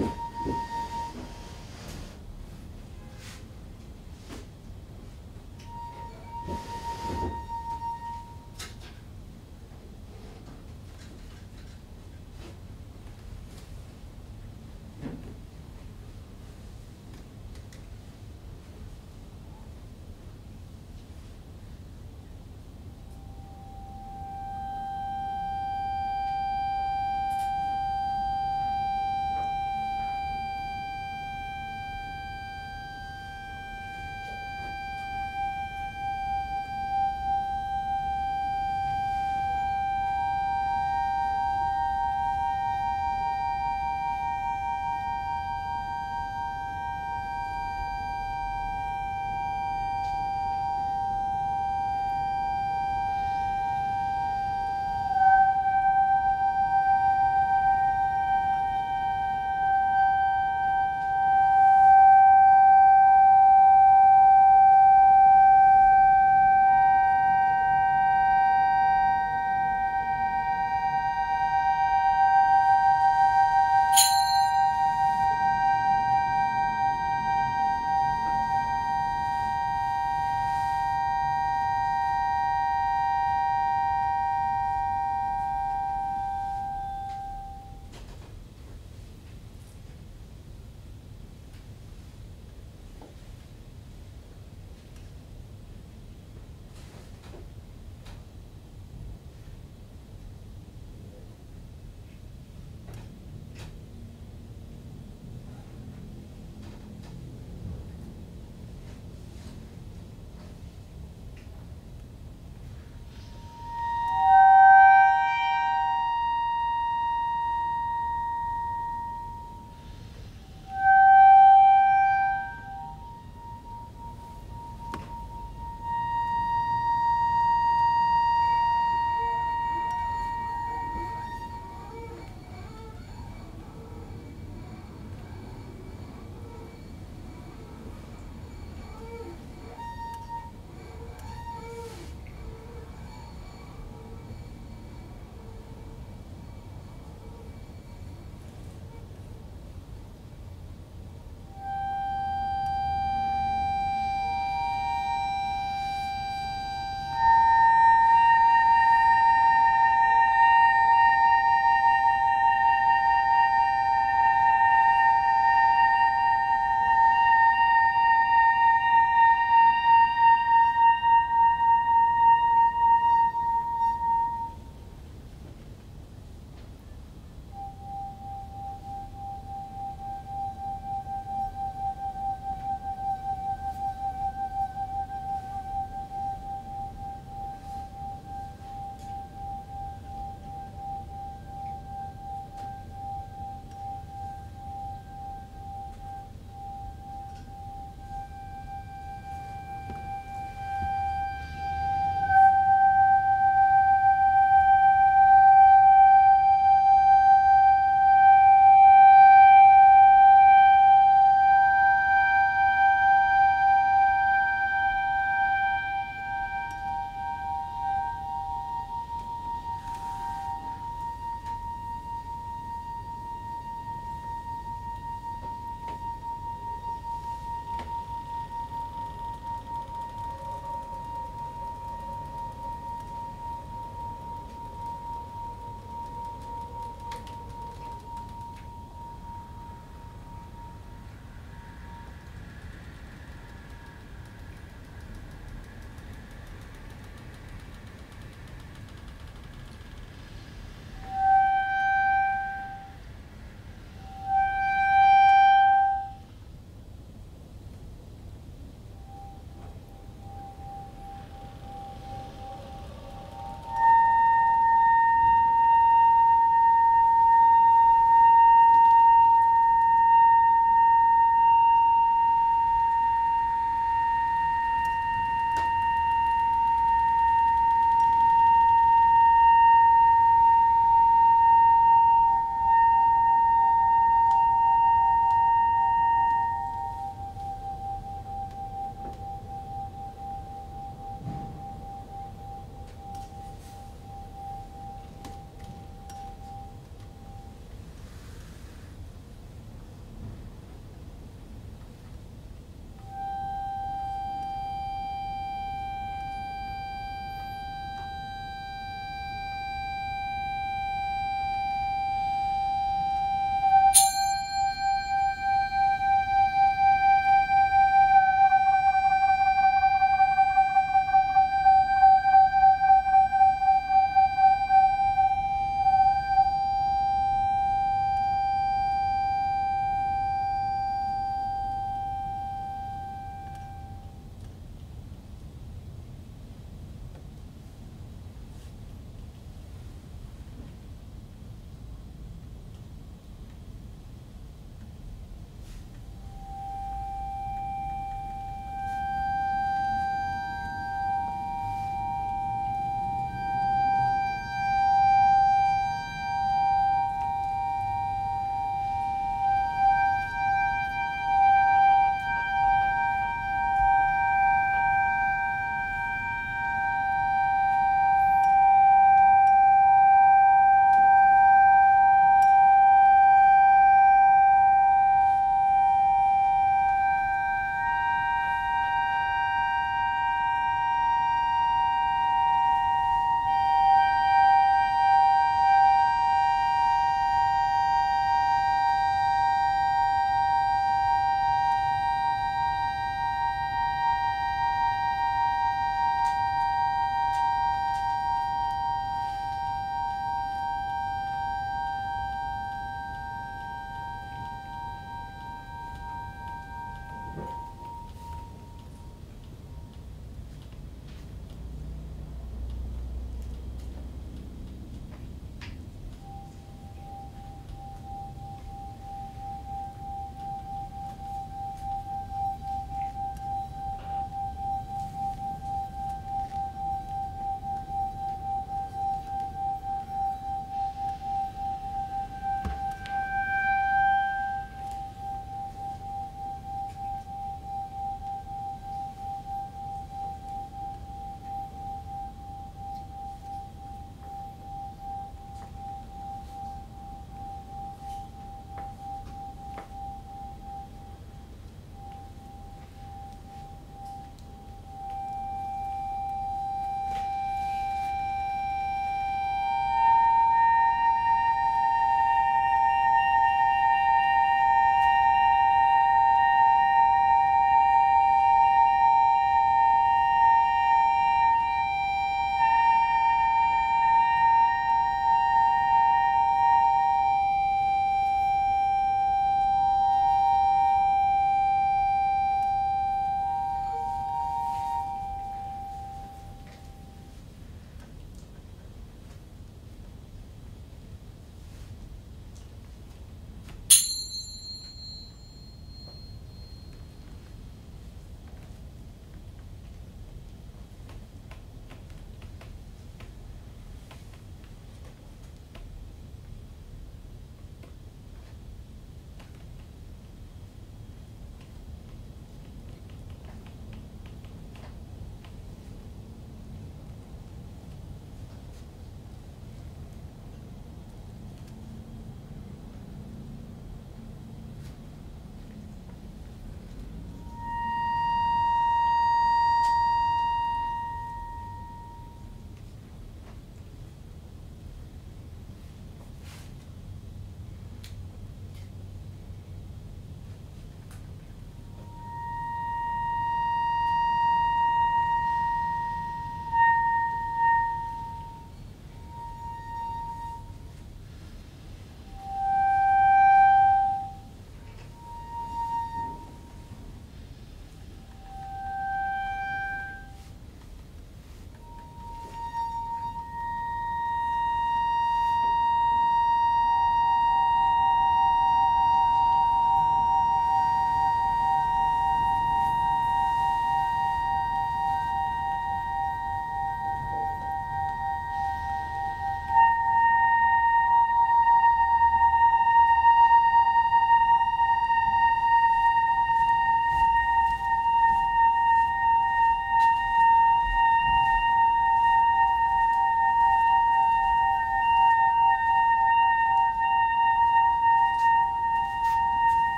うん。